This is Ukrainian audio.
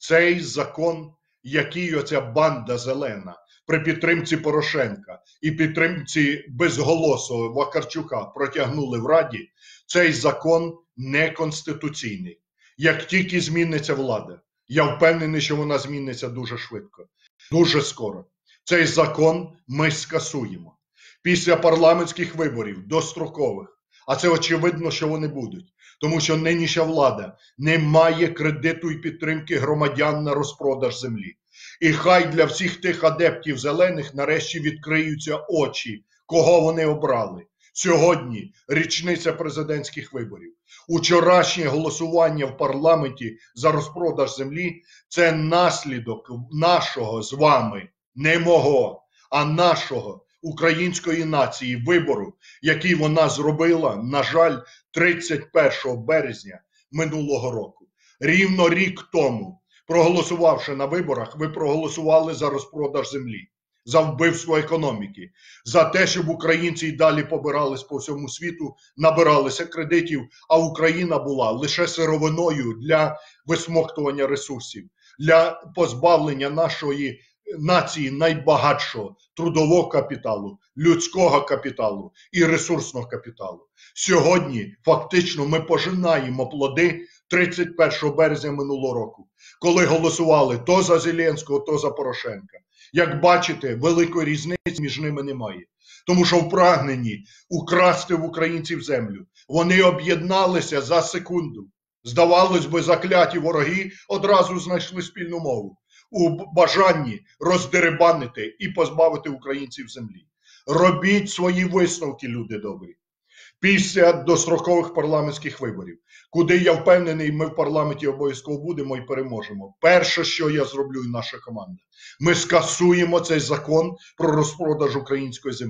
Цей закон, який оця банда зелена при підтримці Порошенка і підтримці безголосого Вакарчука протягнули в Раді, цей закон неконституційний. Як тільки зміниться влада, я впевнений, що вона зміниться дуже швидко, дуже скоро. Цей закон ми скасуємо після парламентських виборів дострокових. А це очевидно, що вони будуть, тому що нинішня влада не має кредиту і підтримки громадян на розпродаж землі. І хай для всіх тих адептів зелених нарешті відкриються очі, кого вони обрали. Сьогодні річниця президентських виборів. Учорашнє голосування в парламенті за розпродаж землі це наслідок нашого з вами, не мого, а нашого української нації вибору, який вона зробила, на жаль, 31 березня минулого року. Рівно рік тому, проголосувавши на виборах, ви проголосували за розпродаж землі. За вбивство економіки, за те, щоб українці й далі побирались по всьому світу, набиралися кредитів, а Україна була лише сировиною для висмоктування ресурсів, для позбавлення нашої нації найбагатшого трудового капіталу, людського капіталу і ресурсного капіталу. Сьогодні фактично ми пожинаємо плоди 31 березня минулого року, коли голосували то за Зеленського, то за Порошенка. Як бачите, великої різниці між ними немає. Тому що в прагненні украсти в українців землю вони об'єдналися за секунду. Здавалось би, закляті вороги одразу знайшли спільну мову у бажанні роздеребанити і позбавити українців землі. Робіть свої висновки, люди добрі. Після дострокових парламентських виборів, куди я впевнений, ми в парламенті обов'язково будемо і переможемо. Перше, що я зроблю, і наша команда, ми скасуємо цей закон про розпродаж української землі.